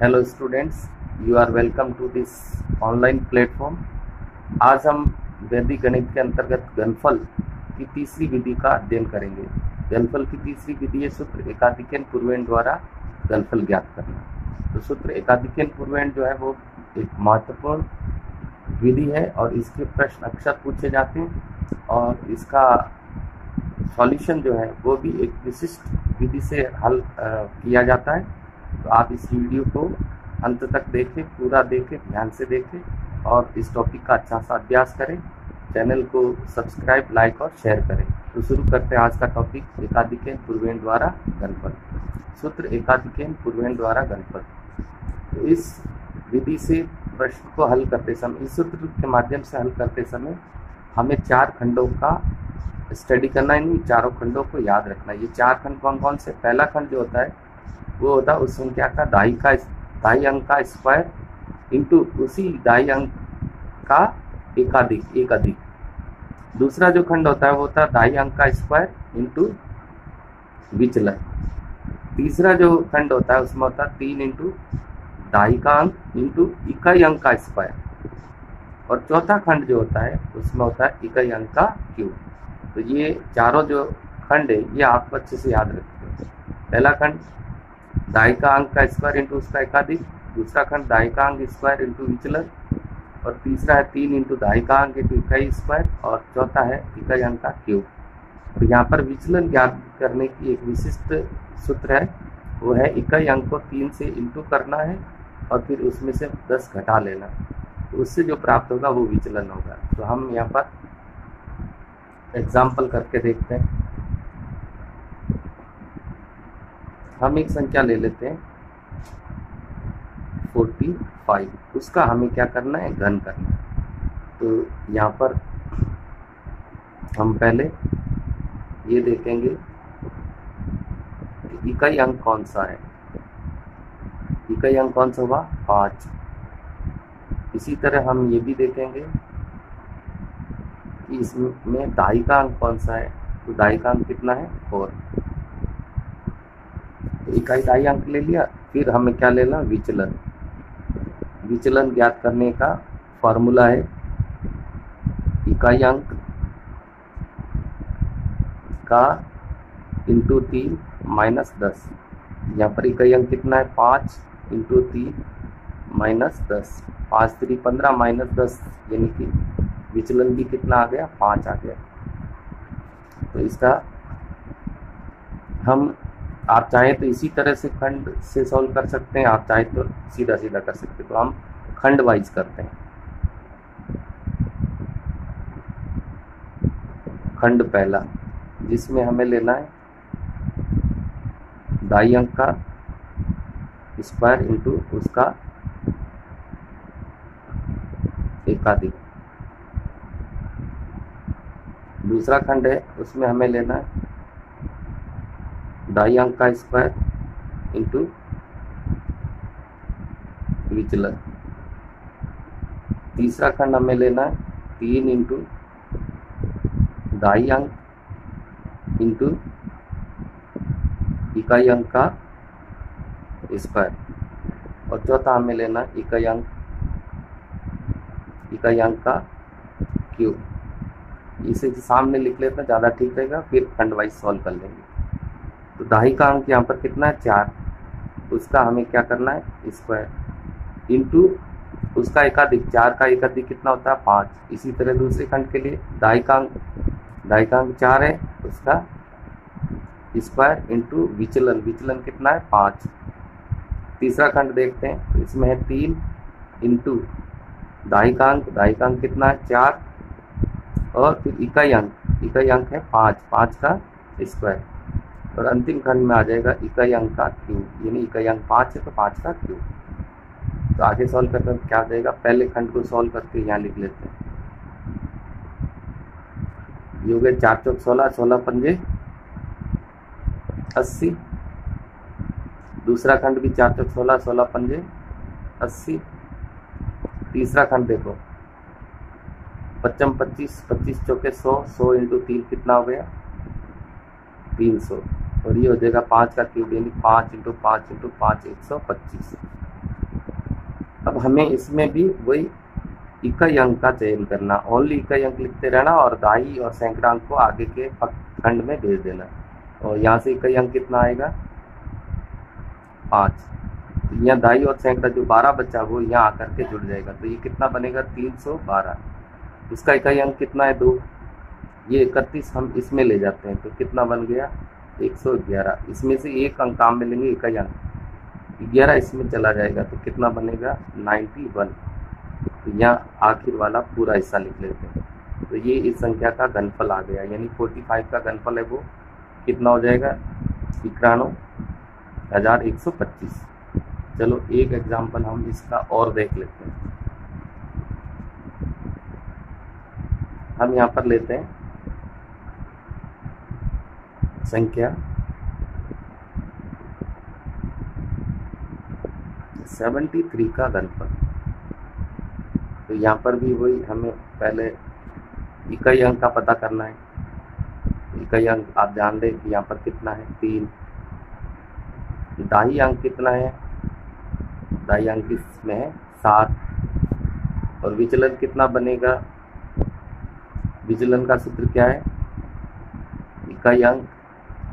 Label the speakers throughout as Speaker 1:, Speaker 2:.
Speaker 1: Hello students you are welcome to this online platform आज हम वैदिक गणित के अंतर्गत घनफल की तीसरी विधि का अध्ययन करेंगे। घनफल की तीसरी विधि है सूत्र एकाधिकन पूर्वेण द्वारा घनफल ज्ञात करना। तो सूत्र एकाधिकन पूर्वेण जो है वो एक महत्वपूर्ण विधि है और इसके प्रश्न अक्सर पूछे जाते हैं और इसका सॉल्यूशन जो है वो भी एक विशिष्ट विधि से हल आ, किया जाता है। तो आप इस वीडियो को अंत तक देखें, पूरा देखें, ध्यान से देखें और इस टॉपिक का अच्छा सा अभ्यास करें। चैनल को सब्सक्राइब लाइक और शेयर करें। तो शुरू करते हैं आज का टॉपिक एकाधिकेन पूर्वेण द्वारा गणपत। सूत्र एकाधिकेन पूर्वेण द्वारा गणपत। तो इस विधि से प्रश्न को हल करते समय, इस सूत्र के माध्यम से हल करते समय हमें चार खंडों का स्टडी करना है, नहीं, चारों खंडों को याद रखना ये चार खंड कौन कौन से पहला खंड जो होता है वो होता उस संख्या का दाई का दाई अंक का स्क्वायर इंटू उसी दाई अंक का एकाधिक एक अधिक दूसरा जो खंड होता है, वो होता है दाई अंक का स्क्वायर इंटू विचलन। तीसरा जो खंड होता है, उसमें होता है तीन इंटू दाई का अंक इंटू इकाई अंक का स्क्वायर और चौथा खंड जो होता है, उसमें होता है इकाई अंक का क्यूब तो ये चारों जो खंड है, ये आपको अच्छे से याद रखते हैं पहला खंड दाई का अंक का स्क्वायर इंटू उसका एकाधिक, दूसरा खंड दाई का अंक स्क्वायर इंटू विचलन, और तीसरा है तीन इंटू दाई का अंक इंटू इकाई स्क्वायर और चौथा है इकाई अंक का क्यूब तो यहाँ पर विचलन ज्ञात करने की एक विशिष्ट सूत्र है, वो है इकाई अंक को तीन से इंटू करना है, और फिर उसमें से दस घटा लेना तो उससे जो प्राप्त होगा वो विचलन होगा। तो हम यहाँ पर एग्ज़ाम्पल करके देखते हैं। हम एक संख्या ले लेते हैं। Forty five. उसका हमें क्या करना है? घन करना है। तो यहाँ पर हम पहले ये देखेंगे इकाई अंक कौन सा है। इकाई अंक कौन सा हुआ? पाँच। इसी तरह हम ये भी देखेंगे कि इसमें दाई का अंक कौन सा है? तो दाई का अंक कितना है? फोर। इकाई दाई अंक ले लिया, फिर हमें क्या लेना? विचलन। विचलन ज्ञात करने का फॉर्मूला है। इकाई अंक का इंटू तीन माइनस दस। यहाँ पर इकाई अंक कितना है? पाँच इंटू तीन माइनस दस। पाँच थ्री पंद्रह माइनस दस, यानी कि विचलन भी कितना आ गया? पाँच आ गया। तो इसका हम आप चाहें तो इसी तरह से खंड से सॉल्व कर सकते हैं, आप चाहें तो सीधा सीधा कर सकते हैं। तो हम खंड वाइज करते हैं। खंड पहला, जिसमें हमें लेना है दाई अंक का स्क्वायर इंटू उसका एकाधिक। दूसरा खंड है, उसमें हमें लेना है दाई अंक का स्क्वायर इंटू विचलन। तीसरा खंड हमें लेना है, तीन इंटू दाई अंक इंटू इकाई अंक का स्क्वायर और चौथा हमें लेना है, इकाई अंक इकाई अंक का क्यूब इसे सामने लिख लेते हैं, ज़्यादा ठीक रहेगा, फिर खंड वाइज सॉल्व कर लेंगे। तो दाही का अंक यहाँ पर कितना है? चार। उसका हमें क्या करना है? स्क्वायर इंटू उसका एकाधिक, चार का एकाधिक कितना होता है? पाँच। इसी तरह दूसरे खंड के लिए दाई का अंक दाई का अंक चार है, उसका स्क्वायर इंटू विचलन। विचलन कितना है? पाँच। तीसरा खंड देखते हैं तो इसमें है तीन इंटू दाई का अंक दाई का अंक कितना है? चार। और फिर इकाई अंक इकाई अंक है पाँच। पाँच का स्क्वायर और अंतिम खंड में आ जाएगा इकाई अंक का क्यूब यानी इकाई अंक पाँच है तो पाँच का। क्यूब तो आगे सॉल्व करते हैं, क्या जाएगा? पहले खंड को सॉल्व करके यहाँ लिख लेते हैं। ये हो गए चार चौक सोलह सोलह पंजे अस्सी। दूसरा खंड भी चार चौक सोलह सोलह पंजे अस्सी। तीसरा खंड देखो। पच्चम पच्चीस पच्चीस चौके सौ सौ इंटू तीन कितना हो गया? तीन सौ। और ये हो जाएगा पाँच का क्यूब यानी पाँच इंटू पाँच इंटू पाँच, एक सौ पच्चीस। अब हमें इसमें भी वही इकाई अंक का चयन करना ओनली इकाई अंक लिखते रहना और दाई और सैकड़ा अंक को आगे के खंड में भेज देना। और यहाँ से इकाई अंक कितना आएगा? पाँच। तो यहाँ दाई और सैकड़ा जो बारह बचा वो यहाँ आकर के जुड़ जाएगा। तो ये कितना बनेगा? तीन सौ बारह। इसका इकाई अंक कितना है दो? ये इकतीस हम इसमें ले जाते हैं। तो कितना बन गया? एक सौ ग्यारह। इसमें से एक अंक काम में लेंगे इकाई अंक ग्यारह इसमें चला जाएगा तो कितना बनेगा? Ninety one. तो यहाँ आखिर वाला पूरा हिस्सा लिख लेते हैं। तो ये इस संख्या का घनफल आ गया, यानी फोर्टी फाइव का घनफल है वो। कितना हो जाएगा? इक्यानवे हज़ार एक सौ पच्चीस। चलो, एक एग्ज़ाम्पल हम इसका और देख लेते हैं। हम यहाँ पर लेते हैं। संख्या। सेवेंटी थ्री का घनफल तो यहाँ पर भी वही हमें पहले इकाई अंक का पता करना है। इकाई अंक आप ध्यान दें कि यहाँ पर कितना है? तीन। दाही अंक कितना है? दाही अंक इसमें है सात। और विचलन कितना बनेगा? विचलन का सूत्र क्या है? इकाई अंक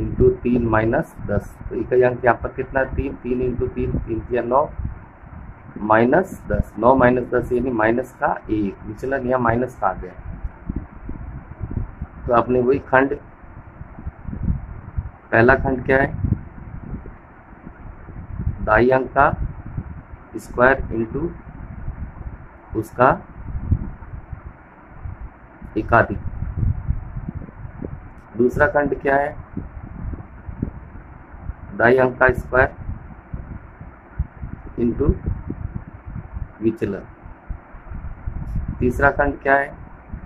Speaker 1: इंटू तीन माइनस दस। तो इकाई अंक यहाँ पर कितना तीन। तीन इंटू तीन तीन या नौ। माइनस दस। नौ माइनस दस यानी माइनस का एक। विचलन यहाँ माइनस का आ गया। तो आपने वही खंड, पहला खंड क्या है? दाई अंक का स्क्वायर इंटू उसका एकाधिक। दूसरा खंड क्या है? अंक का स्क्वायर इंटू विचलन तीसरा खंड क्या है?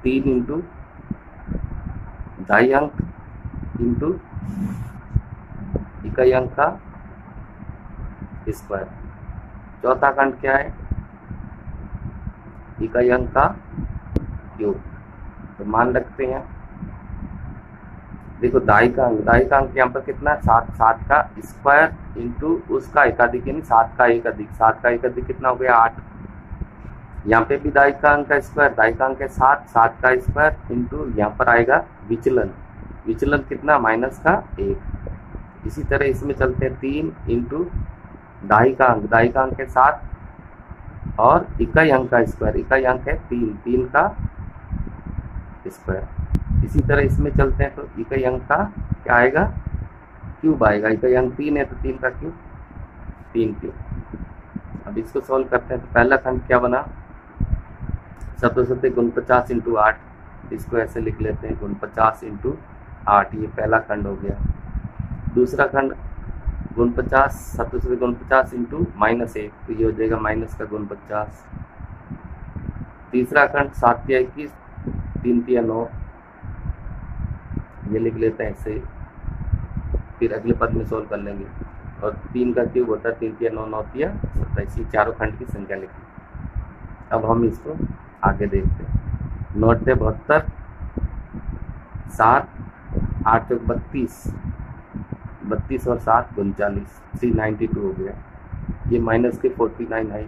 Speaker 1: तीन इंटू ढाई अंक इंटू इकाई अंक का स्क्वायर चौथा खंड क्या है? इकाई अंक का क्यूब तो मान रखते हैं। देखो, दाई का अंक, दाई का अंक यहाँ पर कितना? है सात सात का स्क्वायर इंटू उसका एकाधिक, यानी सात का एक अधिक सात का एक अधिक कितना हो गया? आठ। यहाँ पे भी दाई का अंक का स्क्वायर दाई का अंक है सात सात का स्क्वायर इंटू यहाँ पर आएगा विचलन। विचलन कितना? माइनस का एक। इसी तरह इसमें चलते हैं तीन इंटू दाई का अंक। दाई का अंक है सात और इकाई अंक का स्क्वायर इकाई अंक है तीन तीन का स्क्वायर इसी तरह इसमें चलते हैं तो इकाई अंक का क्या आएगा? क्यूब आएगा। इकाई अंक तीन है तो तीन का क्यूब तीन क्यूब अब इसको सॉल्व करते हैं तो पहला खंड क्या बना? सत्तर सत्तर गुण पचास इंटू आठ। इसको ऐसे लिख लेते हैं, गुण पचास इंटू आठ। ये पहला खंड हो गया। दूसरा खंड, गुण पचास, सत्तर सत्तर गुण पचास इंटू माइनस एक। तो ये हो जाएगा माइनस का गुण पचास। तीसरा खंड सात या इक्कीस, तीन तिया नौ। ये लिख लेते हैं ऐसे। फिर अगले पद में सोल्व कर लेंगे। और तीन का क्यूब होता है, तीन तिया नौ नौ तिया सत्ताईस, ये चारों खंड की संख्या लिखी। अब हम इसको आगे देखते हैं। नौ थे बहत्तर, सात, आठ बत्तीस बत्तीस और सात उनचालीस थ्री नाइन्टी टू हो गया। ये माइनस के फोर्टी नाइन है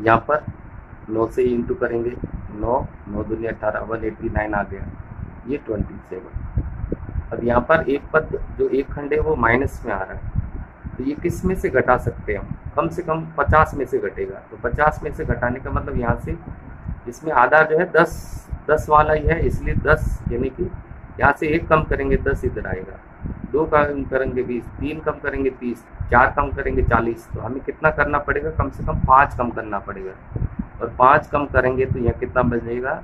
Speaker 1: यहाँ पर नौ से इंटू करेंगे। नौ नौ दुनिया अठारह वन एट्टी नाइन आ गया। ये ट्वेंटी सेवन अब यहाँ पर एक पद, जो एक खंड है, वो माइनस में आ रहा है। तो ये किसमें से घटा सकते हैं हम? कम से कम पचास में से घटेगा। तो पचास में से घटाने का मतलब यहाँ से, इसमें आधा जो है, दस दस वाला ही है, इसलिए दस, यानी कि यहाँ से एक कम करेंगे, दस इधर आएगा। दो कम करेंगे, बीस, तीन कम करेंगे, तीस, चार कम करेंगे, चालीस। तो हमें कितना करना पड़ेगा? कम से कम पाँच कम करना पड़ेगा। और पाँच कम करेंगे तो यहाँ कितना बचेगा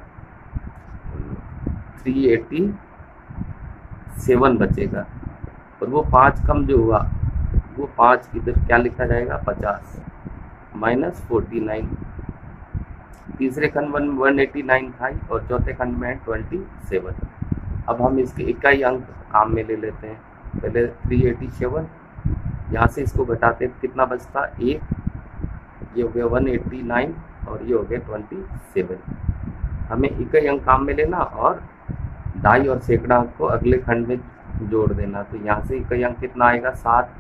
Speaker 1: थ्री एटी सेवन बचेगा। और वो पाँच कम जो हुआ, वो पाँच इधर क्या लिखा जाएगा? पचास। Minus forty nine. तीसरे खंड वन वन एटी नाइन था और चौथे खंड में है ट्वेंटी सेवन। अब हम इसके इकाई अंक काम में ले लेते हैं। पहले थ्री एटी सेवन, यहाँ से इसको घटाते कितना बचता? एक। ये हो गया वन एट्टी नाइन और ये हो गया ट्वेंटी सेवन। हमें इकाई अंक काम में लेना और ढाई और सैकड़ा को अगले खंड में जोड़ देना। तो यहाँ से इकाई अंक कितना आएगा? सात।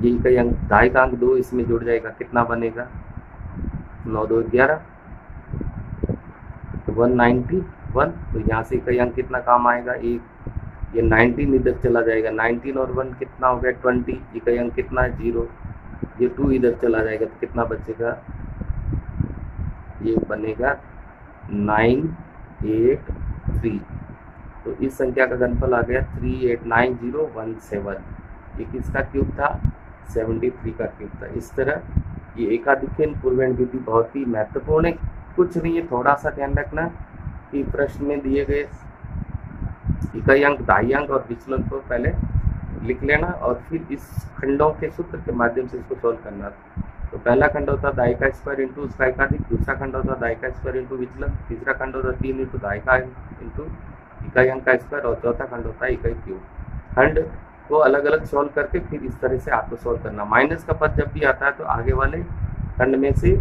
Speaker 1: ये इकाई अंक ढाई का अंक दो, इसमें जुड़ जाएगा। कितना बनेगा? नौ, दो, ग्यारह। तो वन नाइन्टी वन। तो यहाँ से इकाई अंक कितना काम आएगा? एक। ये नाइनटीन इधर चला जाएगा। नाइनटीन और वन कितना हो गया? ट्वेंटी। इकाई अंक कितना? है ज़ीरो। ये टू इधर चला जाएगा। तो कितना बचेगा? ये बनेगा नाइन, एट, थ्री। तो इस संख्या का घनफल आ गया three eight nine zero one seven. ये किसका क्यूब था? सेवेंटी थ्री का क्यूब था। इस तरह ये एकाधिकन पूर्वेण विधि बहुत ही महत्वपूर्ण है। कुछ नहीं है थोड़ा सा ध्यान रखना कि प्रश्न में दिए गए इकाई अंक ढाई अंक और विचलन को पहले लिख लेना और फिर इस खंडों के सूत्र के माध्यम से इसको सोल्व करना। तो पहला खंड होता दाई का स्क्वायर इंटू उसका एकाधिक, दूसरा खंड होता दाई का स्क्वायर इंटू विचलन, तीसरा खंड होता तीन इंटू दाई का इंटू इकाई अंक का स्क्वायर और चौथा खंड होता है इकाई क्यूब खंड को अलग अलग सोल्व करके फिर इस तरह से आपको सोल्व करना। माइनस का पद जब भी आता है तो आगे वाले खंड में से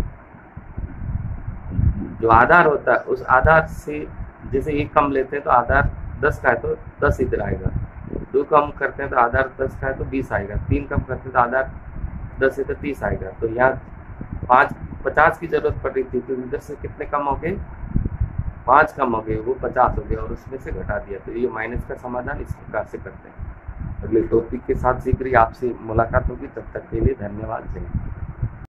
Speaker 1: जो आधार होता है, उस आधार से जैसे एक कम लेते हैं तो आधार दस का है तो दस इधर आएगा। दो कम करते हैं तो आधार दस का है तो बीस आएगा। तीन कम करते हैं तो आधार दस है तो तीस आएगा। तो यहाँ पाँच, पचास की ज़रूरत पड़ रही थी तो इधर से कितने कम हो गए? पाँच कम हो गए, वो पचास हो गया और उसमें से घटा दिया। तो ये माइनस का समाधान इस प्रकार से करते हैं। अगले टॉपिक के साथ शीघ्र ही आपसे मुलाकात होगी। तब तक के लिए धन्यवाद। जय